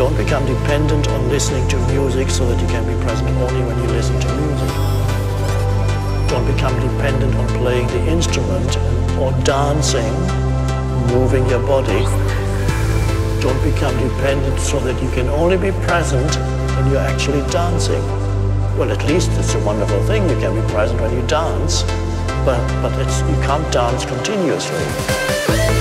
Don't become dependent on listening to music so that you can be present only when you listen to music. Don't become dependent on playing the instrument or dancing, moving your body. Don't become dependent so that you can only be present when you're actually dancing. Well, at least it's a wonderful thing. You can be present when you dance, but, but you can't dance continuously.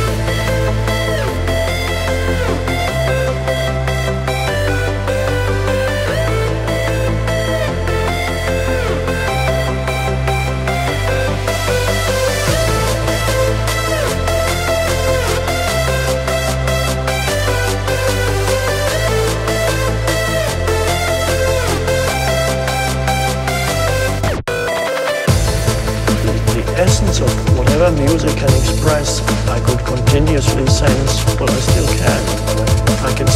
Essence of whatever music can express, I could continuously sense, well, I still can. I can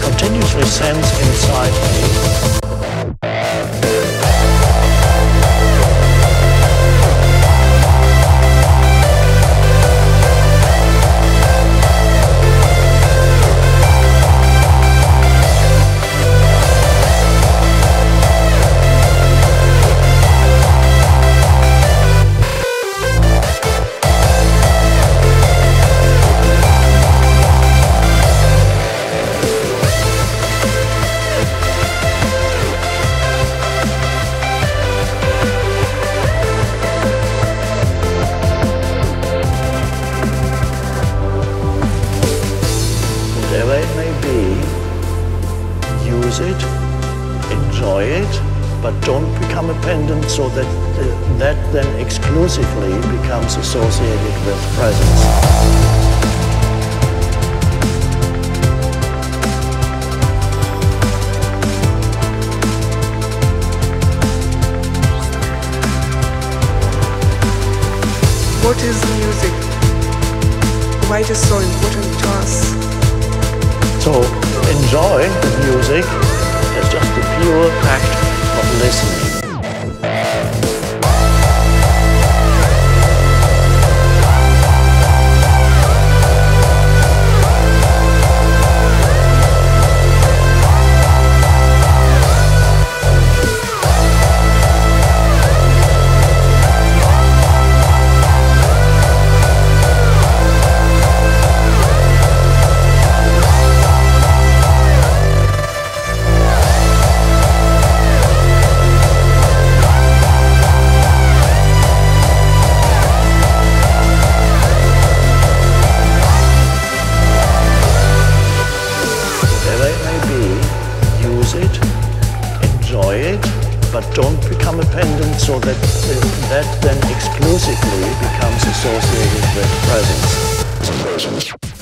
continuously sense inside me may be, use it, enjoy it, but don't become a pendant so that uh, that then exclusively becomes associated with presence. What is music? Why it is so important to us? So enjoy the music as just the pure act of listening. Don't become a pendant so that uh, that then exclusively becomes associated with presence.